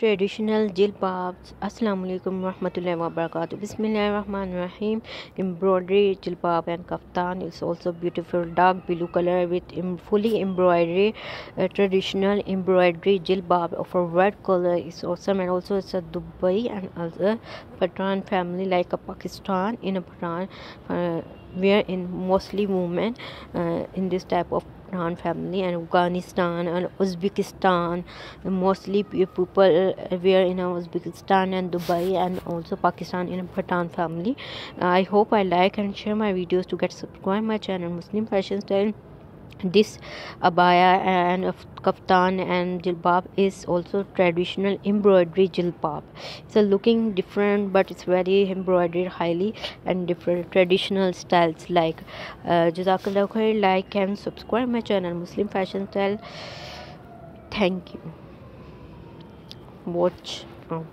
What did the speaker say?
traditional jilbabs assalamu alaikum warahmatullahi wabarakatuh. Bismillahirrahmanirrahim. Embroidery jilbab and kaftan is also beautiful. Dark blue color with fully embroidery. Traditional embroidery jilbab of a red color is awesome and also it's a dubai and other pathan family like a pakistan in a pathan uh, where in mostly women uh, in this type of Pathan family and Afghanistan and Uzbekistan. Mostly people were in Uzbekistan and Dubai and also Pakistan in a Pathan family. I hope I like and share my videos to get subscribe my channel Muslim fashion style this abaya and kaftan and jilbab is also traditional embroidery jilbab. It's a looking different but it's very embroidered highly and different traditional styles like uh, jazakallah khair like and subscribe my channel muslim fashion style. Thank you. Watch um,